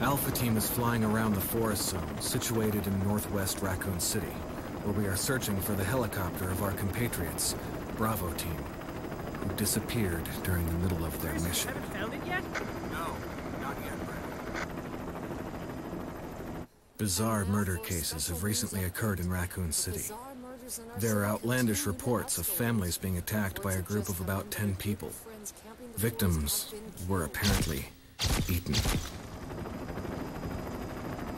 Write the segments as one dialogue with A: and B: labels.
A: Alpha Team is flying around the forest zone, situated in northwest Raccoon City, where we are searching for the helicopter of our compatriots, Bravo Team, who disappeared during the middle of their mission.
B: Haven't found it yet?
A: No, not yet, Brad. Bizarre murder cases have recently occurred in Raccoon City. There are outlandish reports of families being attacked by a group of about 10 people. Victims were apparently eaten.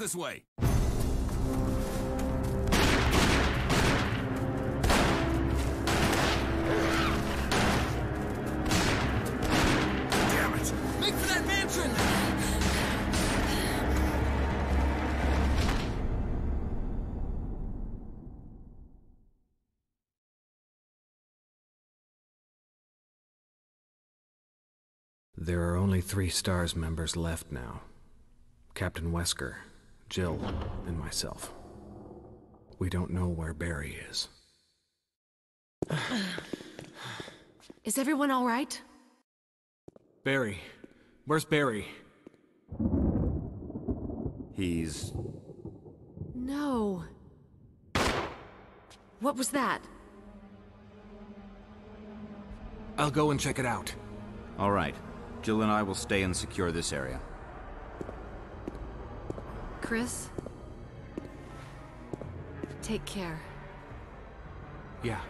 A: This way. There are only three STARS members left now. Captain Wesker, Jill, and myself. We don't know where Barry is.
C: Is everyone all right?
A: Barry. Where's Barry?
D: He's...
C: No. What was that?
A: I'll go and check it out.
D: All right. Jill and I will stay and secure this area.
C: Chris? Take care.
A: Yeah.